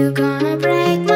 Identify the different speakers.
Speaker 1: You, gonna break